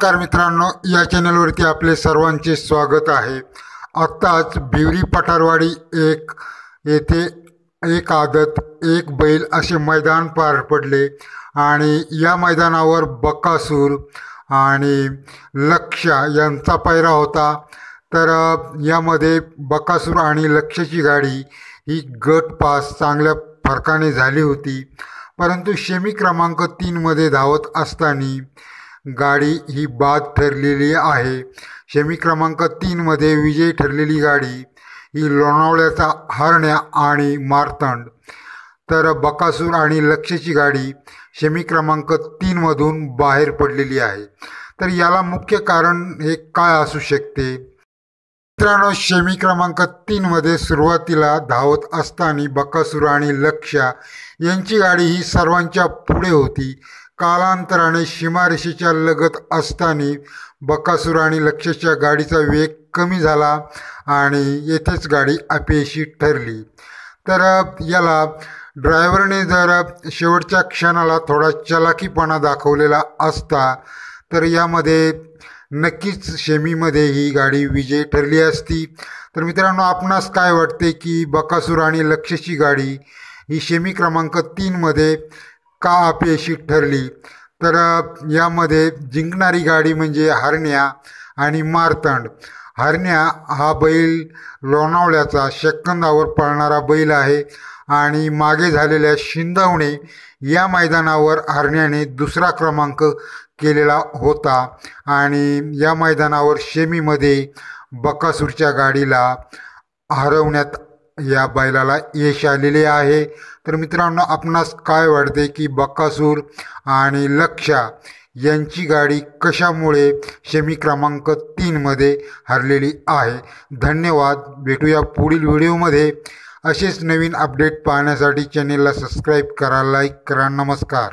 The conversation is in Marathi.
नमस्कार मित्रांनो या चॅनलवरती आपले सर्वांचे स्वागत आहे. आत्ताच भिवरी पठारवाडी एक येथे एक आदत एक बैल असे मैदान पार पडले आणि या मैदानावर बकासूर आणि लक्ष यांचा पायरा होता. तर यामध्ये बकासूर आणि लक्षची गाडी ही गट पास चांगल्या फरकाने झाली होती. परंतु शेमी क्रमांक तीनमध्ये धावत असताना गाडी ही बाद ठरलेली आहे. शमी क्रमांक तीनमध्ये विजयी ठरलेली गाडी ही लोणावळ्याचा हरण्या आणि मारतंड. तर बकासूर आणि लक्षची गाडी शमी क्रमांक तीनमधून बाहेर पडलेली आहे. तर याला मुख्य कारण हे काय असू शकते? मित्रांनो शमी क्रमांक तीनमध्ये सुरुवातीला धावत असताना बकासूर आणि लक्ष्या यांची गाडी ही सर्वांच्या पुढे होती. कालांतराने सीमारेषेच्या लगत असताना बकासूर आणि लक्ष्यच्या गाडीचा वेग कमी झाला आणि येथेच गाडी अपयशी ठरली. तर याला ड्रायव्हरने जर शेवटच्या क्षणाला थोडा चलाकीपणा दाखवलेला असता तर यामध्ये नक्कीच शेमीमध्ये ही गाडी विजयी ठरली असती. तर मित्रांनो आपणास काय वाटते की बकासूर आणि लक्षची गाडी ही शेमी क्रमांक तीनमध्ये का अपयशी ठरली? तर यामध्ये जिंकणारी गाडी म्हणजे हरण्या आणि मारतंड. हरण्या हा बैल लोणावळ्याचा शेकंदावर पळणारा बैल आहे आणि मागे झालेल्या शिंदवणे या मैदानावर हरण्याने दुसरा क्रमांक केलेला होता आणि या मैदानावर शेमीमध्ये बकासूरच्या गाडीला हरवण्यात या बैलाला यश आलेले आहे. तर मित्रांनो आपणास काय वाटते की बकासूर आणि लक्षा यांची गाडी कशामुळे शमी क्रमांक तीनमध्ये हरलेली आहे? धन्यवाद. भेटूया पुढील व्हिडिओमध्ये असेच नवीन अपडेट पाहण्यासाठी चॅनेलला सबस्क्राईब करा लाईक करा नमस्कार.